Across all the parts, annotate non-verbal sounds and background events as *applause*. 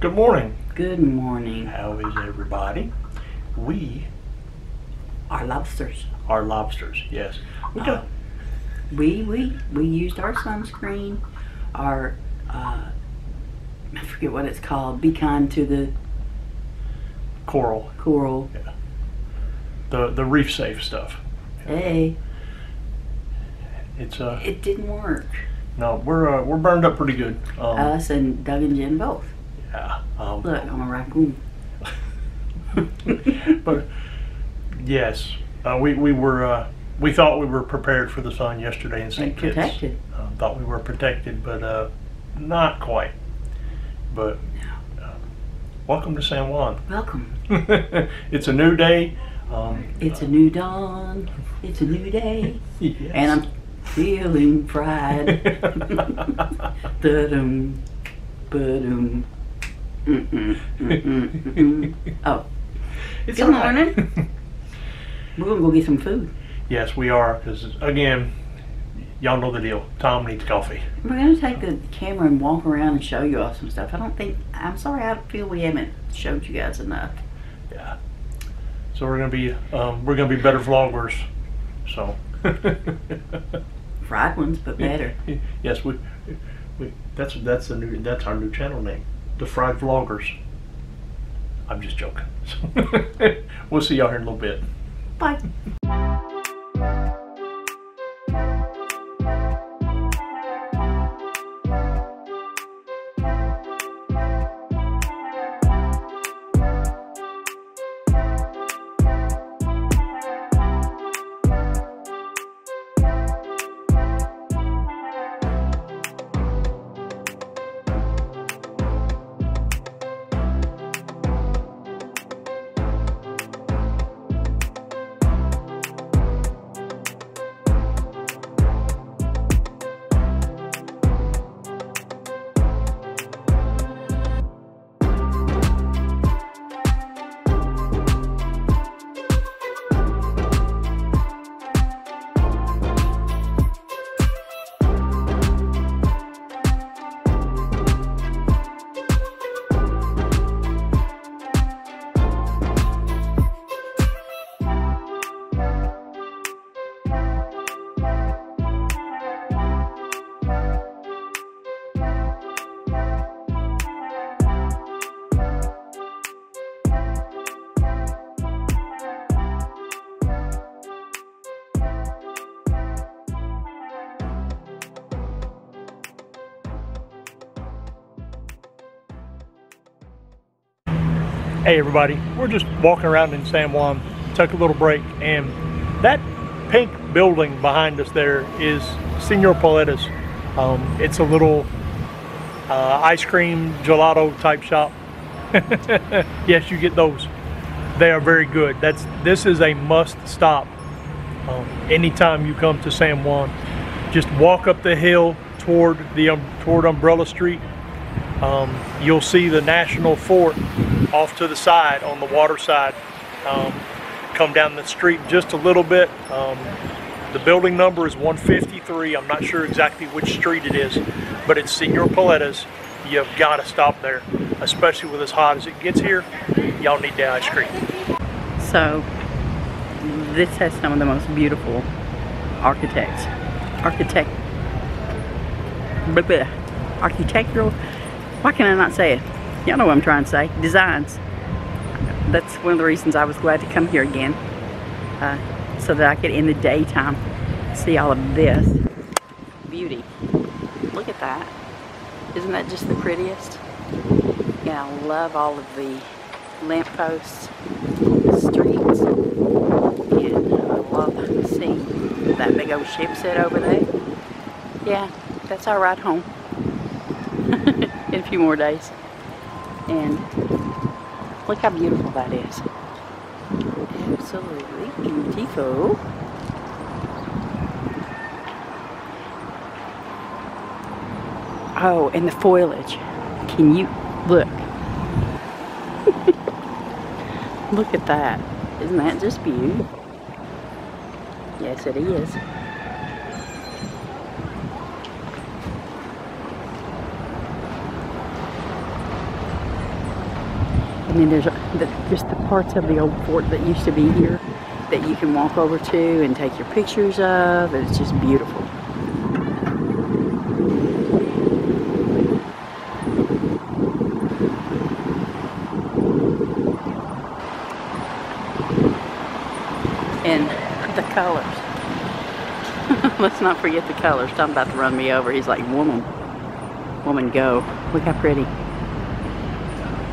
Good morning. Good morning. How is everybody? We are lobsters. are lobsters. Yes. We Uh, we we we used our sunscreen. Our uh, I forget what it's called. Be kind to the coral, coral. Yeah. the the reef safe stuff. Hey, It's uh it didn't work. no, we're uh, we're burned up pretty good. Um, Us and Doug and Jen both. Yeah. Um, Look, I'm a raccoon. *laughs* but yes, uh, we we were uh, we thought we were prepared for the sun yesterday in St. And Kitts. protected. Uh, thought we were protected, but uh, not quite. But uh, welcome to San Juan. Welcome. *laughs* it's a new day. Um, It's a new dawn. It's a new day. *laughs* yes. And I'm feeling pride. Da-dum, ba-dum. Mm-mm, mm-mm, mm-mm. Oh, It's Good all right. morning. *laughs* we're gonna go get some food. yes, we are. Because again, y'all know the deal. Tom needs coffee. We're gonna take the camera and walk around and show you all some stuff. I don't think I'm sorry. I feel we haven't showed you guys enough. Yeah. So we're gonna be um, we're gonna be better vloggers. So. Fried ones, but *laughs* better. yes, we, we that's that's the new that's our new channel name, the Fried Vloggers. I'm just joking. *laughs* we'll see y'all here in a little bit. Bye. *laughs* Hey everybody, we're just walking around in San Juan, took a little break, and that pink building behind us there is Senor Paleta's. Um, it's a little uh, ice cream gelato type shop. *laughs* yes, you get those. They are very good. That's this is a must stop. Um, anytime you come to San Juan, just walk up the hill toward the um, toward Umbrella Street. Um, you'll see the National Fort off to the side on the water side. Um, come down the street just a little bit. Um, the building number is 153. I'm not sure exactly which street it is, but it's Senor Paleta's. You've got to stop there, especially with as hot as it gets here. Y'all need the ice cream. So this has some of the most beautiful architects, architect, blah, blah, architectural. Why can I not say it? Y'all know what I'm trying to say. Designs. That's one of the reasons I was glad to come here again, uh, so that I could, in the daytime, see all of this beauty. Look at that. Isn't that just the prettiest? And I love all of the lampposts, the streets, and I love seeing that big old ship set over there. Yeah, that's our ride home *laughs* in a few more days. And look how beautiful that is. Absolutely beautiful. Oh, and the foliage. Can you look? *laughs* look at that. Isn't that just beautiful? Yes, it is. I mean, there's the, just the parts of the old fort that used to be here that you can walk over to and take your pictures of. It's just beautiful. And the colors. *laughs* Let's not forget the colors. Tom's about to run me over. He's like, woman, woman, go. Look how pretty.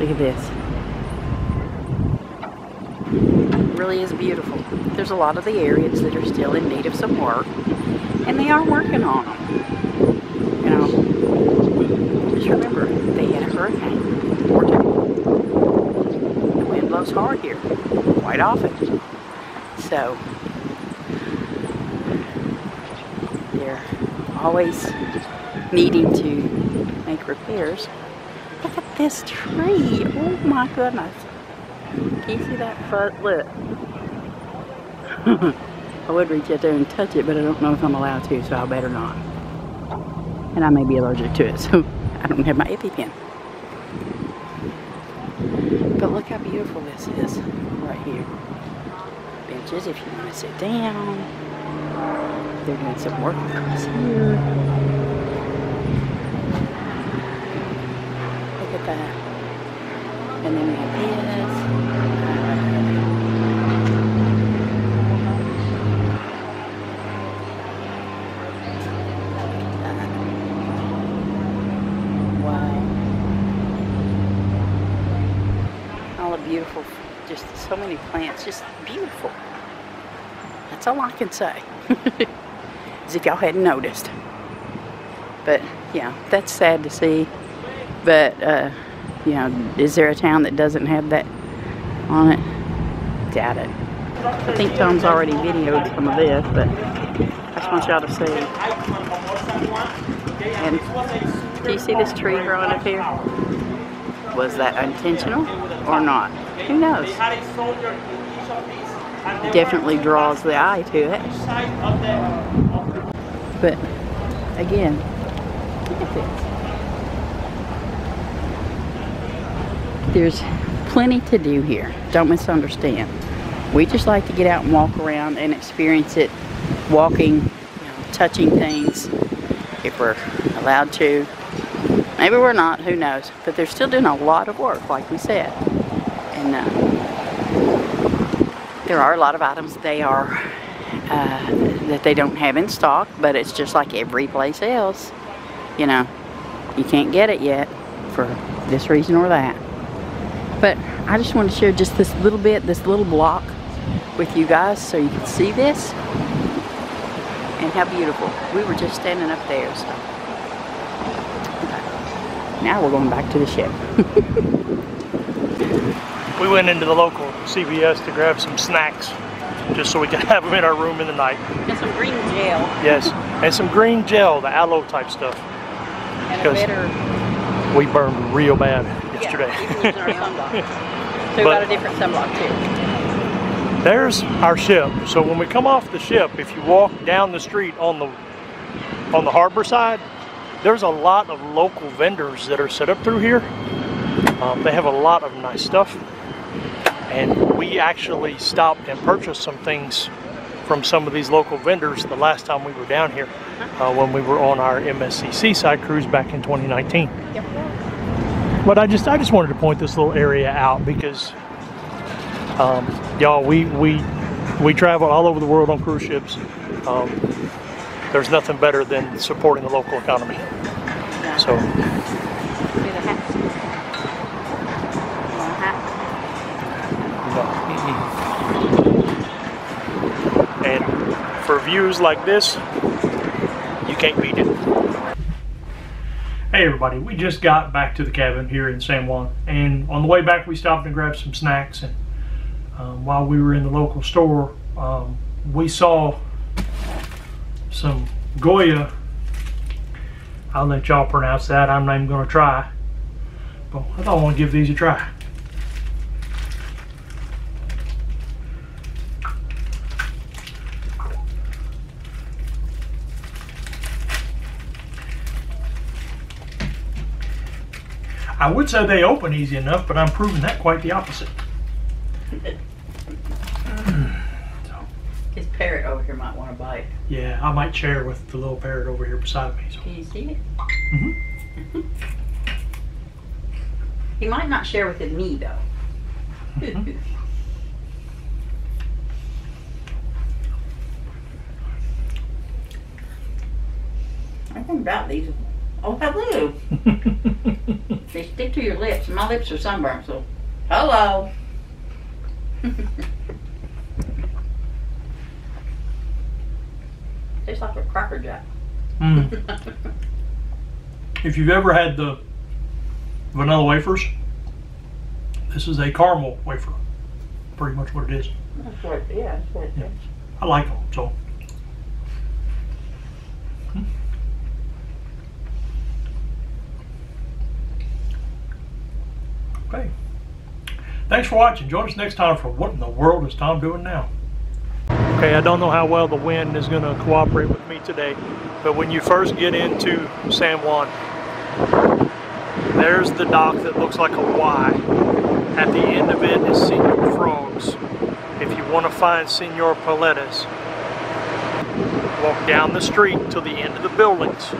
Look at this. It really is beautiful. There's a lot of the areas that are still in need of some work, and they are working on them. You know, just remember, they had a hurricane. The wind blows hard here, quite often. So, they're always needing to make repairs. Look at this tree. Oh my goodness. Can you see that foot? Look. *laughs* I would reach out there and touch it, but I don't know if I'm allowed to, so I better not. And I may be allergic to it, so *laughs* I don't have my EpiPen. But look how beautiful this is right here. Benches if you want to sit down. They're doing some work across here. Look at that. And then we have this. Wow. All the beautiful, just so many plants, just beautiful. That's all I can say. *laughs* As if y'all hadn't noticed. But yeah, that's sad to see. But uh, you know, is there a town that doesn't have that on it? Doubt it. I think Tom's already videoed some of this, but I just want y'all to see. And do you see this tree growing up here? Was that intentional or not? Who knows? Definitely draws the eye to it. But again, look at this. There's plenty to do here. Don't misunderstand. We just like to get out and walk around and experience it, walking, touching things, if we're allowed to. Maybe we're not, who knows. But they're still doing a lot of work, like we said. And uh, there are a lot of items they are uh, that they don't have in stock, but it's just like every place else. You know, you can't get it yet for this reason or that. But I just want to share just this little bit, this little block with you guys so you can see this and how beautiful. We were just standing up there, so. Now we're going back to the ship. *laughs* We went into the local CVS to grab some snacks, just so we could *laughs* have them in our room in the night. and some green gel Yes, and some green gel, the aloe type stuff. and Because- better We burned real bad yesterday. Yeah, even our *laughs* sunblock. So we got a different sunblock too. There's our ship. So when we come off the ship, if you walk down the street on the on the harbor side, there's a lot of local vendors that are set up through here. Um, they have a lot of nice stuff, and we actually stopped and purchased some things from some of these local vendors the last time we were down here uh, when we were on our MSC Seaside cruise back in 2019. Yep. But I just I just wanted to point this little area out because um, y'all we we we travel all over the world on cruise ships. Um, there's nothing better than supporting the local economy. So views like this, you can't beat it. Hey everybody, we just got back to the cabin here in San Juan, and on the way back we stopped and grabbed some snacks. And um, while we were in the local store, um, we saw some Goya. I'll let y'all pronounce that. I'm not even going to try, but I thought I want to give these a try. I would say they open easy enough, but I'm proving that quite the opposite. His parrot over here might want to bite. Yeah, I might share with the little parrot over here beside me. So. Can you see it? Mm hmm he might not share with me though. Mhm. I think about these. Oh, hello. *laughs* They stick to your lips. My lips are sunburned, so hello. *laughs* Tastes like a cracker jack. Mm. *laughs* If you've ever had the vanilla wafers, this is a caramel wafer. Pretty much what it is. That's what, yeah, that's what it Yeah. I like them, so. Okay. Thanks for watching. Join us next time for What in the World is Tom Doing Now? Okay, I don't know how well the wind is going to cooperate with me today, but when you first get into San Juan, there's the dock that looks like a Y. At the end of it is Senor Frogs. If you want to find Senor Paletas, walk down the street to the end of the buildings.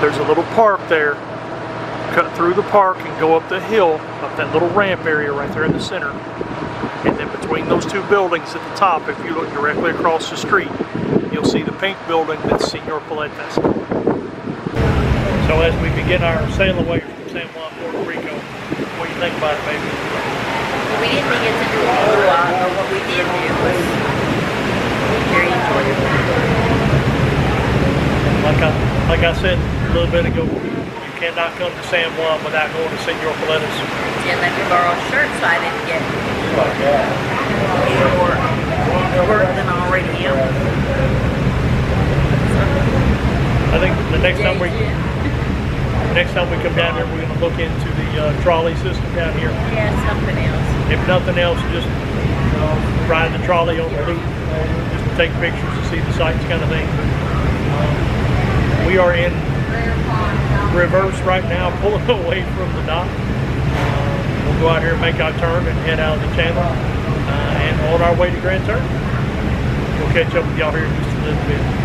There's a little park there. Cut through the park and go up the hill, up that little ramp area right there in the center. And then between those two buildings at the top, if you look directly across the street, you'll see the pink building that's Senor Paletas. So as we begin our sail away from San Juan, Puerto Rico, what do you think about it, baby? We didn't to do a whole lot, but what we did do was very enjoyable. Like I, like I said a little bit ago, cannot come to San Juan without going to Senor Paletas. And let me borrow a shirt so I didn't get more work than I already am. I think the next time we Yeah, *laughs* next time we come down here, we're going to look into the uh, trolley system down here. yeah, something else. If nothing else, just uh, ride the trolley on the loop, just to take pictures to see the sights, kind of thing. Um, we are in reverse right now, pulling *laughs* away from the dock. Uh, we'll go out here and make our turn and head out of the channel, uh, and on our way to Grand Turk. We'll catch up with y'all here in just a little bit.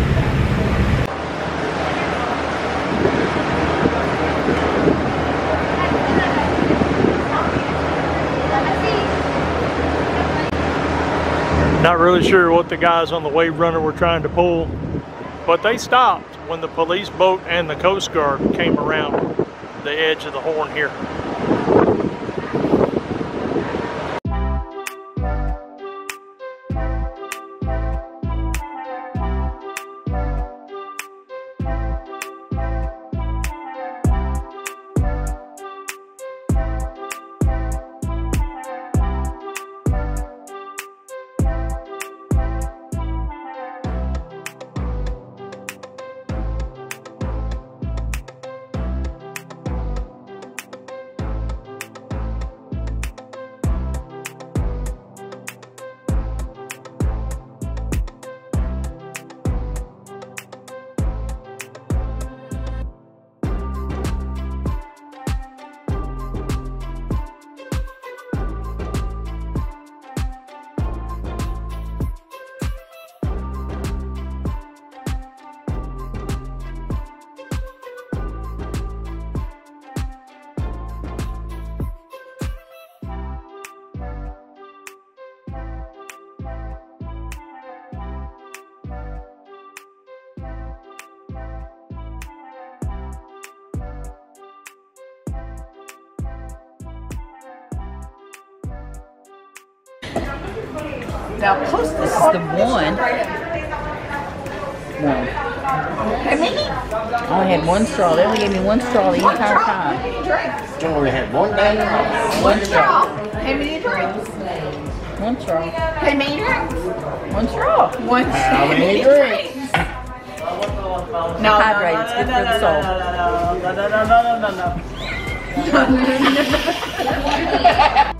Not really sure what the guys on the wave runner were trying to pull, but they stopped when the police boat and the Coast Guard came around the edge of the horn here. Now, close. This is the one. No. I only had one straw. They only gave me one straw the entire time. You only had one day? One straw. How many drinks? One straw. How many drinks? One straw. One straw. How many drinks? No, hydrates, good for the soul. No, no, no, no, no, no, no.